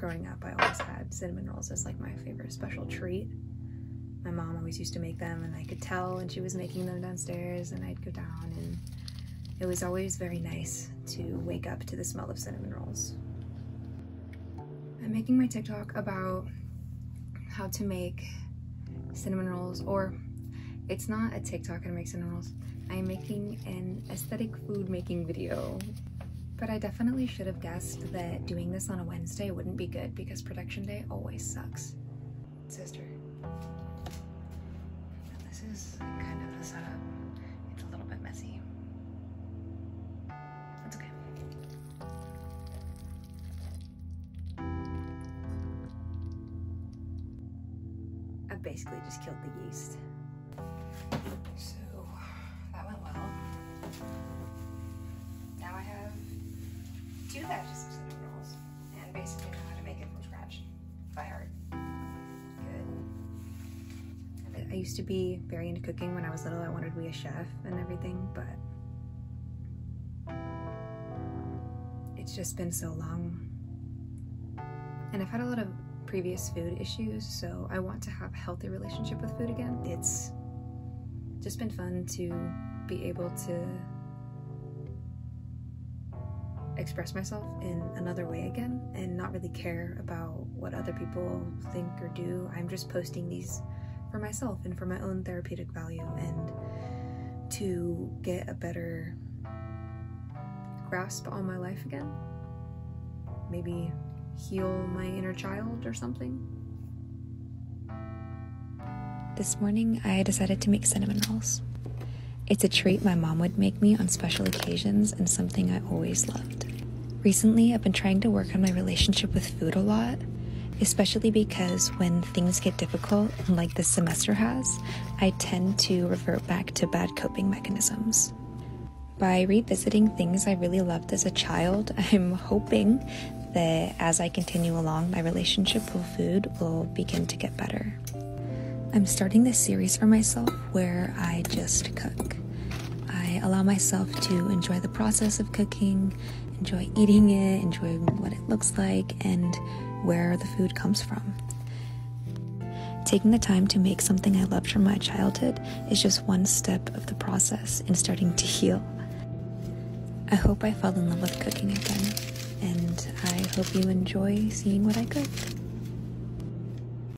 growing up, I always had cinnamon rolls as like my favorite special treat. My mom always used to make them, and I could tell when she was making them downstairs, and I'd go down, and it was always very nice to wake up to the smell of cinnamon rolls. I'm making my TikTok about how to make cinnamon rolls, or it's not a TikTok to make cinnamon rolls. I'm making an aesthetic food making video. But I definitely should have guessed that doing this on a Wednesday wouldn't be good because production day always sucks. Sister. This is kind of the setup. It's a little bit messy. That's okay. I've basically just killed the yeast. So rolls and basically know how to make it from scratch by heart. Good. I used to be very into cooking when I was little. I wanted to be a chef and everything, but it's just been so long. And I've had a lot of previous food issues, so I want to have a healthy relationship with food again. It's just been fun to be able to express myself in another way again and not really care about what other people think or do. I'm just posting these for myself and for my own therapeutic value and to get a better grasp on my life again. Maybe heal my inner child or something. This morning, I decided to make cinnamon rolls. It's a treat my mom would make me on special occasions and something I always loved. Recently, I've been trying to work on my relationship with food a lot, especially because when things get difficult, like this semester has, I tend to revert back to bad coping mechanisms. By revisiting things I really loved as a child, I'm hoping that as I continue along, my relationship with food will begin to get better. I'm starting this series for myself where I just cook. I allow myself to enjoy the process of cooking, enjoy eating it, enjoy what it looks like, and where the food comes from. Taking the time to make something I loved from my childhood is just one step of the process in starting to heal. I hope I fall in love with cooking again, and I hope you enjoy seeing what I cook.